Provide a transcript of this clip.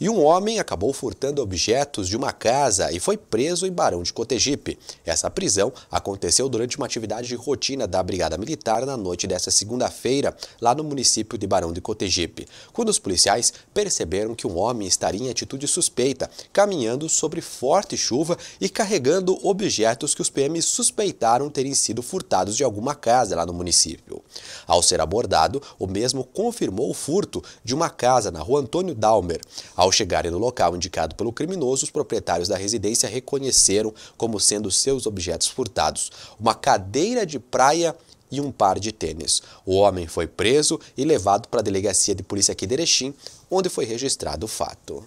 E um homem acabou furtando objetos de uma casa e foi preso em Barão de Cotegipe. Essa prisão aconteceu durante uma atividade de rotina da Brigada Militar na noite desta segunda-feira, lá no município de Barão de Cotegipe, quando os policiais perceberam que um homem estaria em atitude suspeita, caminhando sobre forte chuva e carregando objetos que os PMs suspeitaram terem sido furtados de alguma casa lá no município. Ao ser abordado, o mesmo confirmou o furto de uma casa na rua Antônio Dalmer. Ao chegarem no local indicado pelo criminoso, os proprietários da residência reconheceram como sendo seus objetos furtados uma cadeira de praia e um par de tênis. O homem foi preso e levado para a delegacia de polícia aqui de Erechim, onde foi registrado o fato.